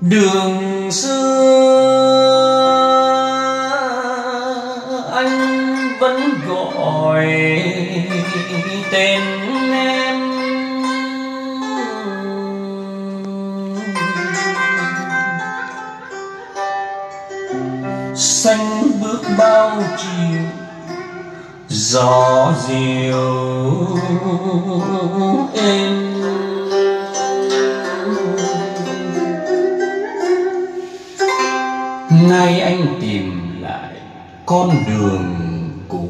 đường xưa anh vẫn gọi tên em. Xanh bước bao chiều gió diều êm. Nay anh tìm lại con đường cũ.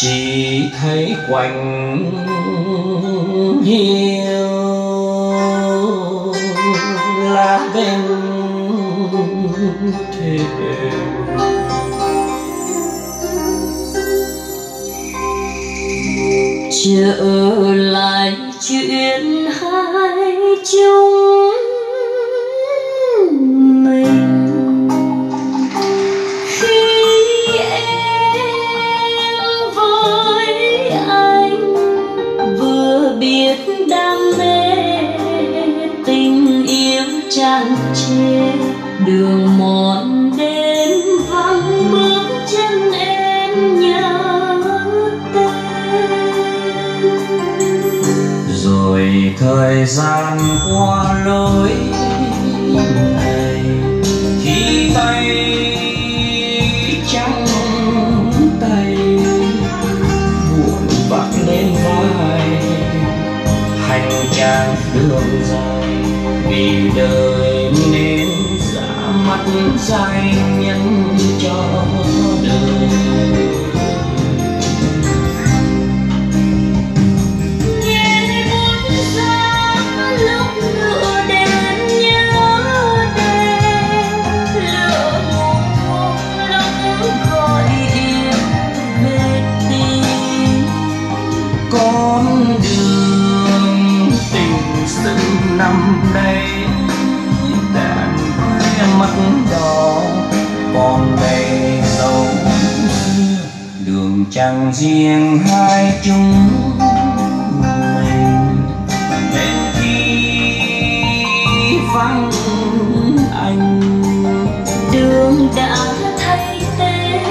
Chỉ thấy quanh hiu lá bên thềm trở lại chuyện hai chúng đường mòn đêm vắng bước chân em nhớ tên. Rồi thời gian qua lối này, khi tay mắt dài nhân cho đời. Mắt còn đây dấu xưa, đường chẳng riêng hai chúng mình. Nên khi vắng anh, đường đã thay tên,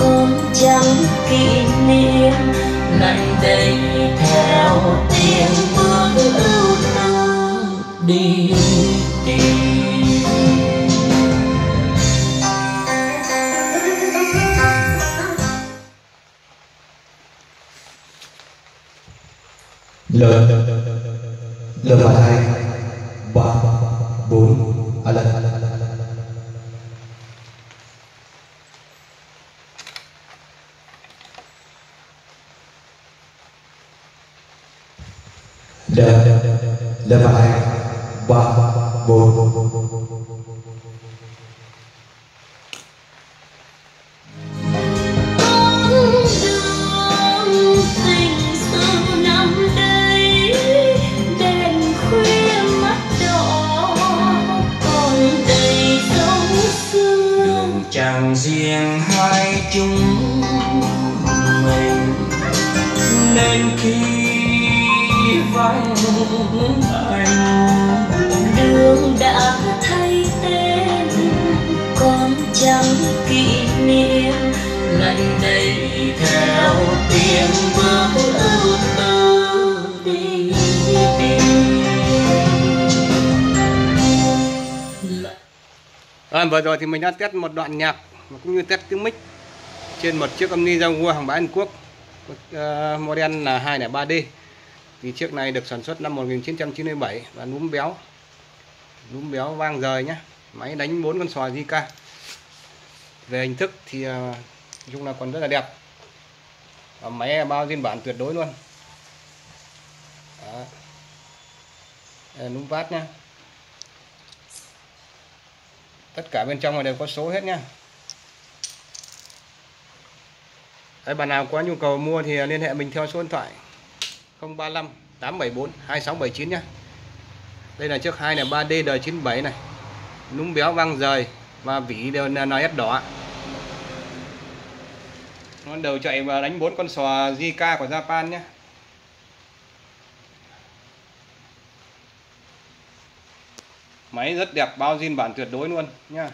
còn chẳng kỷ niệm. Ngày đầy theo tiếng bước ưu tư đi tìm L L và hai ba bốn à lần L L và hai ba bốn vắng anh đường đã thay tên còn chẳng kỷ niệm. Ngày đây theo tiếng bước ưu tư đi. À, vừa rồi thì mình đã test một đoạn nhạc và cũng như test tiếng mic trên một chiếc âm ni Jaguar hàng bán Hàn Quốc uh, model là 203D thì chiếc này được sản xuất năm 1997 và núm béo. Núm béo vang rời nhá. Máy đánh bốn con sò JK về hình thức thì à, nói chung là còn rất là đẹp. Và máy bao phiên bản tuyệt đối luôn. Đó. Núm vát nhá. Tất cả bên trong này đều có số hết nhá. Đấy, bạn nào có nhu cầu mua thì liên hệ mình theo số điện thoại. 035 874 2679 nhé đây là chiếc 2 này 3D đời 97 này. Núm béo văng rời và vỉ đều là NS đỏ. Nó đầu chạy và đánh bốn con sò JK của Japan nhé máy rất đẹp, bao zin bản tuyệt đối luôn nha